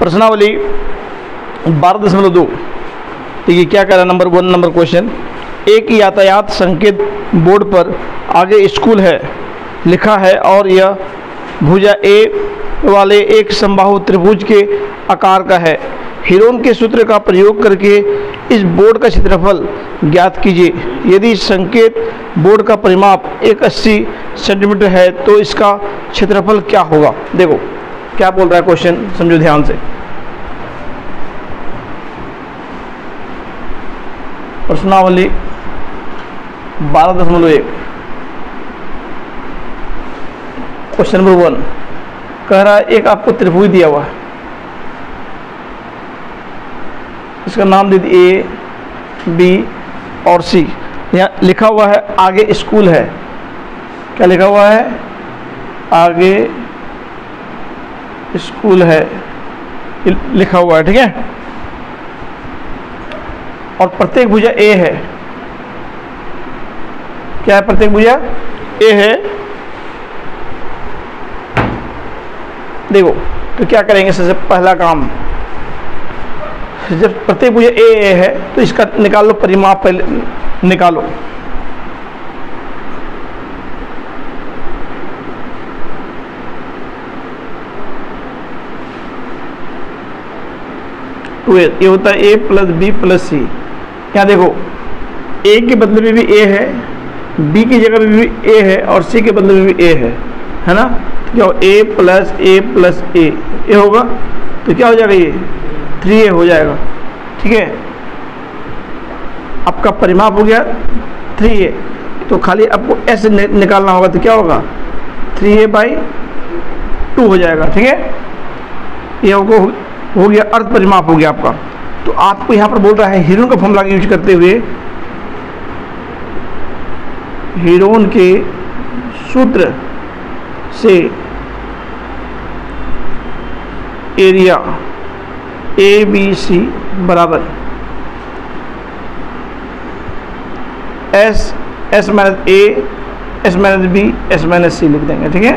प्रश्नावली बारह दशमलव दो देखिए क्या कह रहा है नंबर वन नंबर क्वेश्चन एक यातायात संकेत बोर्ड पर आगे स्कूल है, लिखा है, और यह भुजा ए वाले एक समबाहु त्रिभुज के आकार का है। हिरोन के सूत्र का प्रयोग करके इस बोर्ड का क्षेत्रफल ज्ञात कीजिए। यदि संकेत बोर्ड का परिमाप एक अस्सी सेंटीमीटर है तो इसका क्षेत्रफल क्या होगा? देखो क्या बोल रहा है क्वेश्चन समझो ध्यान से। प्रश्नावली बारह दशमलव एक। क्वेश्चन नंबर वन कह रहा है, एक आपको त्रिभुज दिया हुआ है। इसका नाम दे दिए ए बी और सी यहाँ लिखा हुआ है, आगे स्कूल है। क्या लिखा हुआ है? आगे स्कूल है लिखा हुआ है, ठीक है? और प्रत्येक भुजा ए है। क्या है प्रत्येक भुजा? ए है। देखो तो क्या करेंगे, सबसे पहला काम? जब प्रत्येक भुजा ए ए है तो इसका निकाल लो, परिमाप पहले, निकालो। ए ये होता है A plus B plus C क्या देखो ए के बदले में भी ए है बी की जगह में भी ए है और सी के बदले में भी ए है है ना? तो क्या हो ए प्लस ए प्लस ए ए होगा तो क्या हो जाएगा ये? थ्री ए हो जाएगा, ठीक है? आपका परिमाप हो गया थ्री ए तो खाली आपको ऐसे निकालना होगा तो क्या होगा? थ्री ए बाई टू हो जाएगा, ठीक है? ये आपको हो, गया अर्थ परिमाप हो गया आपका। तो आपको यहाँ पर बोल रहा है हीरोन का फॉर्मूला यूज़ करते हुए हीरोन के सूत्र से एरिया ए बी सी बराबर। S S minus A S minus B S minus C लिख देंगे ठीक है?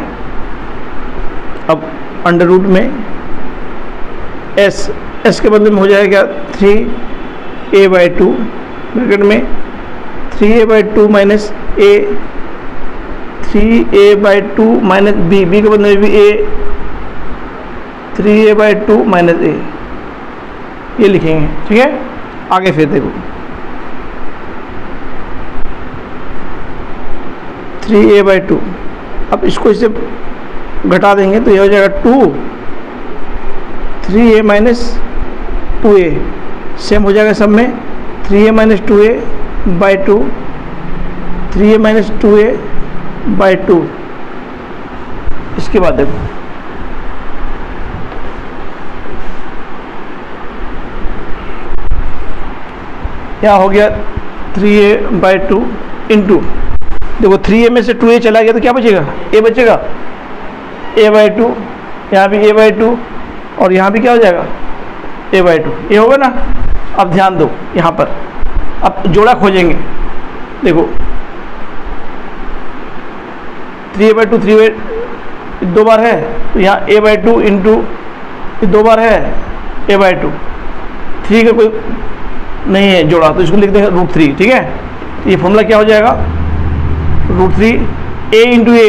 अब अंडर रूट में एस एस के बदले में हो जाएगा three A by two bracket में three A by two minus A three A by two minus B B के बदले में भी A three A by two minus A ये लिखेंगे, ठीक है? आगे फिर देखो। थ्री ए बाई टू अब इसको इसे घटा देंगे तो ये हो जाएगा two three A minus two A same हो जाएगा सब में. Three A minus two A by two three A minus two A by two इसके बाद देखो. क्या हो गया? Three A by two into देखो थ्री ए में से टू ए चला गया तो क्या बचेगा? ए बचेगा? ए बाई टू यहाँ भी ए बाई टू और यहाँ भी क्या हो जाएगा? ए बाई टू ये होगा ना? अब ध्यान दो, यहाँ पर। अब जोड़ा खोजेंगे। देखो। Three A by two three by दो बार है। तो यहाँ ए बाई टू इंटू दो बार है। ए बाई टू थ्री का कोई नहीं है जोड़ा तो इसको लिख देंगे रूट थ्री ठीक है? ये फॉर्मूला क्या हो जाएगा? Root three A into A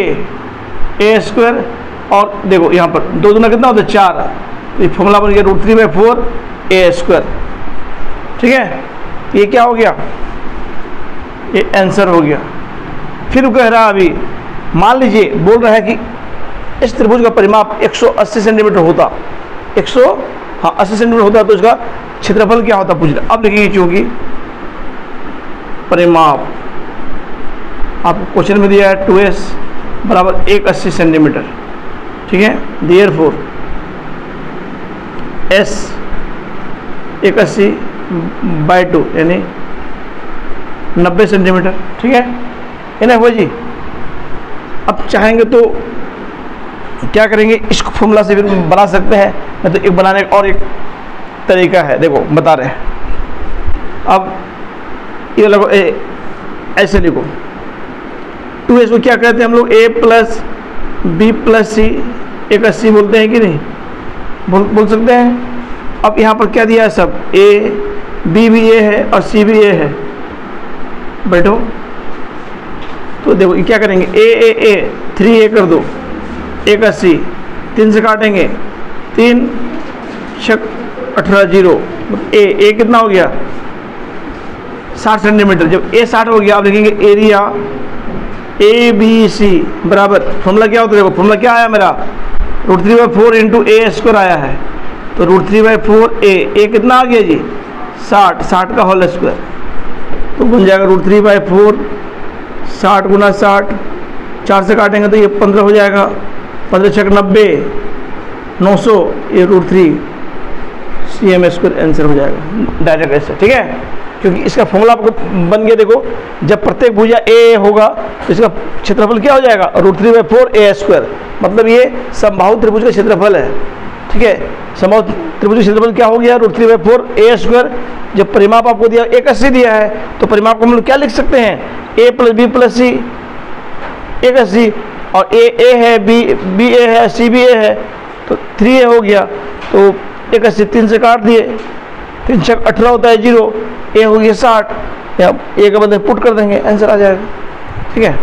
A square और देखो, यहाँ पर दो दुना कितना होता है? चार। तो ये फॉर्मूला बन गया root three by four A square. ठीक है? ये क्या हो गया? ये आंसर हो गया। फिर कह रहा अभी, मान लीजिए, बोल रहा है कि इस त्रिभुज का परिमाप 180 सेंटीमीटर होता। 100 हाँ 80 सेंटीमीटर होता तो इसका क्षेत्रफल क्या होता? पूछ रहा। अब लिखिए चूँकि परिमाप, आपको क्वेश्चन में दिया है टू एस बराबर एक अस्सी सेंटीमीटर। ठीक है? Therefore. एस अस्सी बाई टू, यानी नब्बे सेंटीमीटर, ठीक है? है ना जी अब चाहेंगे तो क्या करेंगे? इसको फॉर्मूला से भी बना सकते हैं। नहीं तो एक बनाने का और एक तरीका है। देखो, बता रहे हैं। अब ये लगो ए, ऐसे लिखो। टू एस को क्या कहते हैं हम लोग? A plus B plus C, एक अस्सी बोलते हैं कि नहीं? बोल बोल सकते हैं? अब यहाँ पर क्या दिया है सब? ए बी भी ए है और सी भी ए है। बैठो। तो देखो क्या करेंगे? ए ए ए थ्री ए कर दो। एक अस्सी तीन से काटेंगे। तीन, शक, अठारह, ज़ीरो। ए ए कितना हो गया? साठ सेंटीमीटर। जब ए साठ हो गया, आप लिखेंगे एरिया ए बी सी बराबर। फॉर्मूला क्या होता है? देखो, फॉर्मूला क्या आया मेरा? Root three by four into A square आया है। तो root three by four A A कितना आ गया जी? साठ साठ का होल स्क्वायर तो बन जाएगा रूट थ्री बाई फोर साठ गुना साठ, चार से काटेंगे तो ये पंद्रह हो जाएगा। पंद्रह छः नब्बे, नौ सौ, ये root three C M square answer हो जाएगा। डायरेक्ट ऐसे ठीक है? क्योंकि इसका फॉर्मूला आपको बन गया, देखो, जब प्रत्येक भुजा ए होगा तो इसका क्षेत्रफल क्या हो जाएगा? Root three by four A square मतलब ये संभावित त्रिभुज का क्षेत्रफल है। ठीक है? संभावित त्रिभुज का क्षेत्रफल क्या हो गया? Root three by four A square जब परिमाप आपको दिया एक अस्सी दिया है तो परिमाप को हम लोग क्या लिख सकते हैं? A plus B plus C एक अस्सी और ए ए है बी बी ए है सी बी ए है तो थ्री ए हो गया तो एक अस्सी तीन से काट दिए। तीन छः अठारह होता है ज़ीरो ए हो गया साठ, या ए का बदले पुट कर देंगे आंसर आ जाएगा। ठीक है?